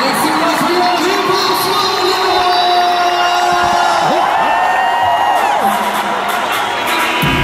Алексей Васильев и Павлов!